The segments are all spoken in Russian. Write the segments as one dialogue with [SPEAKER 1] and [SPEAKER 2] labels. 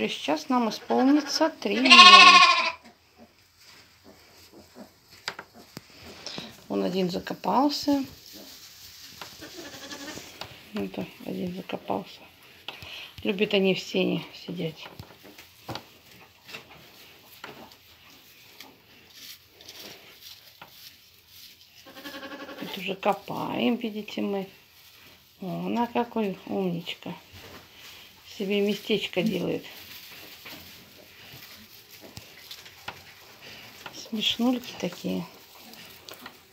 [SPEAKER 1] Через час нам исполнится три месяца. Он один закопался. Это один закопался. Любят они в сене сидеть. Тут уже копаем, видите мы. О, она какой умничка. Себе местечко делает. Смешнульки такие.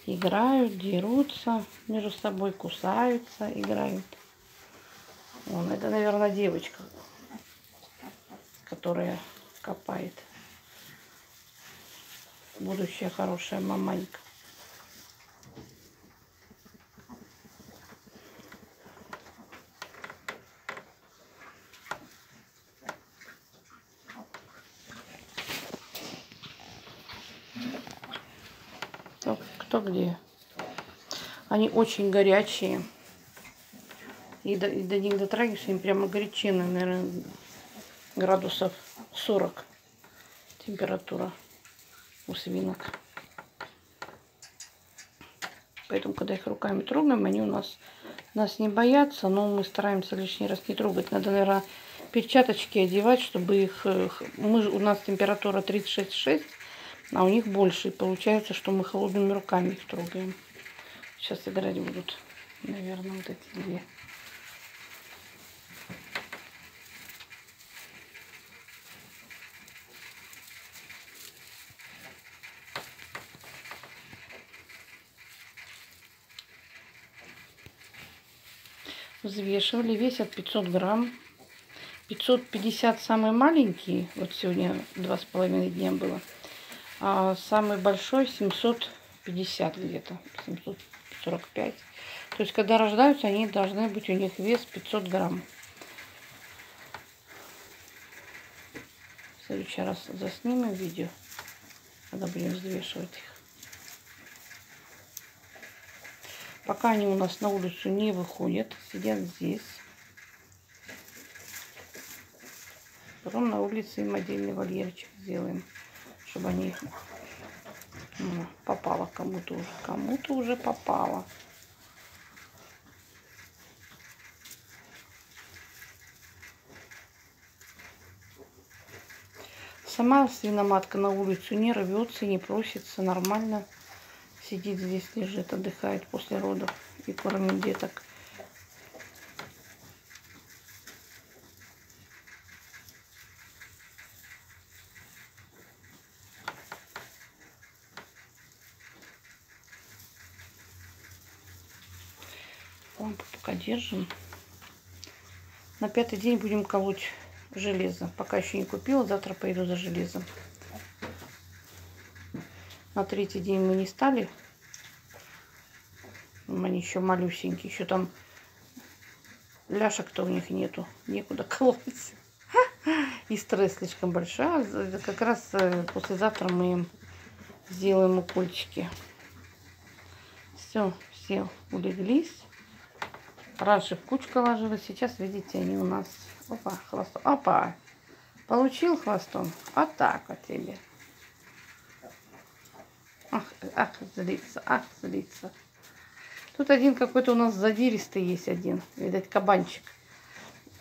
[SPEAKER 1] Играют, дерутся, между собой кусаются, играют. Вон, это, наверное, девочка, которая копает. Будущая хорошая маманька. Кто, где? Они очень горячие. И до, и до них дотрагиваешься, им прямо горячина, наверное, градусов 40 температура у свинок. Поэтому, когда их руками трогаем, они у нас нас не боятся, но мы стараемся лишний раз не трогать. Надо, наверное, перчаточки одевать, чтобы их... э, Мы, у нас температура 36,6, а у них больше. И получается, что мы холодными руками их трогаем. Сейчас играть будут, наверное, вот эти две. Взвешивали, весят 500 грамм. 550 самый маленький, вот сегодня два с половиной дня было, а самый большой 750 где-то, 745. То есть, когда рождаются, они должны быть, у них вес 500 грамм. В следующий раз заснимем видео, когда будем взвешивать их. Пока они у нас на улицу не выходят, сидят здесь. Потом на улице им отдельный вольерчик сделаем, чтобы они ну, попало кому-то уже. Кому-то уже попало. Сама свиноматка на улицу не рвется, не просится, нормально сидит здесь, лежит, отдыхает после родов и кормит деток. Пока держим. На пятый день будем колоть железо. Пока еще не купила, завтра пойду за железом. На третий день мы не стали. Они еще малюсенькие. Еще там ляшек-то у них нету. Некуда колоть. И стресс слишком большой. А как раз э, послезавтра мы им сделаем укольчики. Все, все улеглись. Раньше в кучку ложилась. Сейчас, видите, они у нас... Опа, хвостом. Опа! Получил хвостом? А так вот тебе. Ах, ах, злится, ах, злится. Тут один какой-то у нас задиристый есть один. Видать, кабанчик.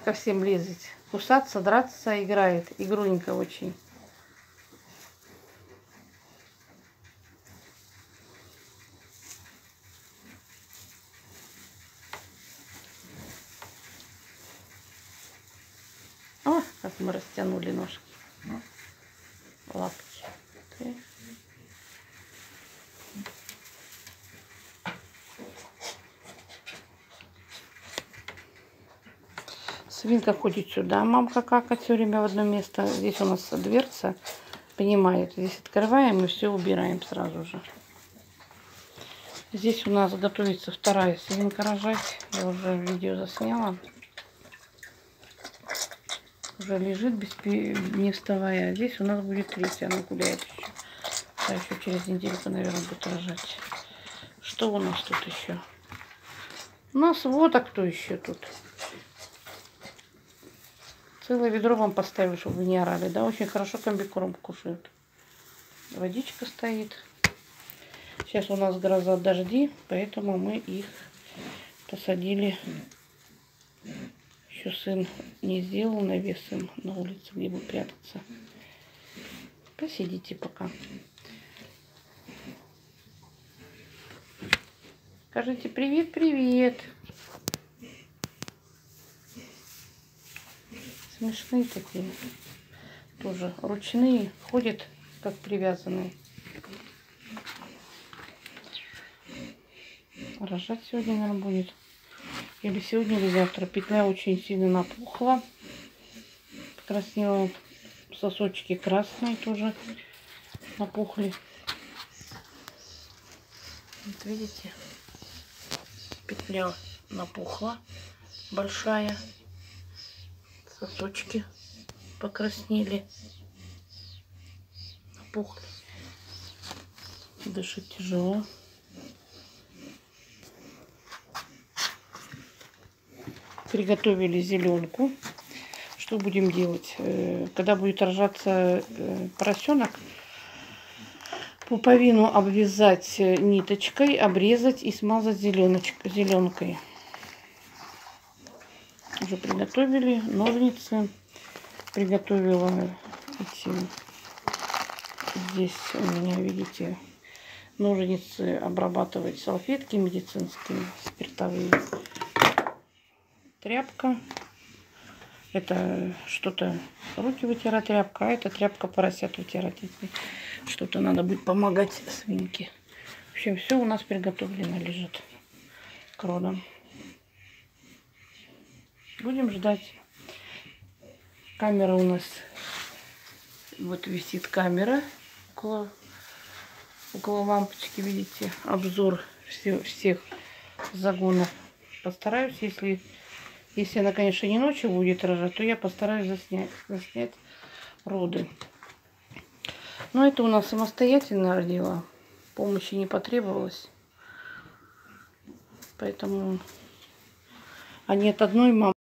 [SPEAKER 1] Ко всем лезет. Кусаться, драться играет. Игруненько очень. О, как мы растянули ножки. Лапки. Так. Свинка ходит сюда, мамка какать все время в одно место. Здесь у нас дверца, понимает. Здесь открываем и все убираем сразу же. Здесь у нас готовится вторая свинка рожать. Я уже видео засняла. Уже лежит без не вставая. Здесь у нас будет третья, она гуляет еще. А еще через недельку, наверное, будет рожать. Что у нас тут еще? У нас вот, а кто еще тут? Целое ведро вам поставили, чтобы вы не орали. Да, очень хорошо комбикорм кушают. Водичка стоит. Сейчас у нас гроза дожди, поэтому мы их посадили. Еще сын не сделал навес им на улице, где бы прятаться. Посидите пока. Скажите привет, привет. Смешные такие. Тоже ручные. Ходят как привязанные. Рожать сегодня, наверное, будет. Или сегодня, или завтра. Петля очень сильно напухла. Покраснела. Сосочки красные тоже напухли. Вот видите, петля напухла большая сосочки покраснели, опухли. Дышит тяжело. Приготовили зеленку. Что будем делать? Э, когда будет рожаться э, поросенок, пуповину обвязать ниточкой, обрезать и смазать зеленкой уже приготовили ножницы. Приготовила эти... Здесь у меня, видите, ножницы обрабатывать салфетки медицинские, спиртовые. Тряпка. Это что-то руки вытирать тряпка, а это тряпка поросят вытирать. Что-то надо будет помогать свинке. В общем, все у нас приготовлено лежит к родам. Будем ждать. Камера у нас... Вот висит камера около, около лампочки, видите, обзор все, всех загонов. Постараюсь, если, если она, конечно, не ночью будет рожать, то я постараюсь заснять, заснять роды. Но это у нас самостоятельно родила. Помощи не потребовалось. Поэтому... А нет одной мамы.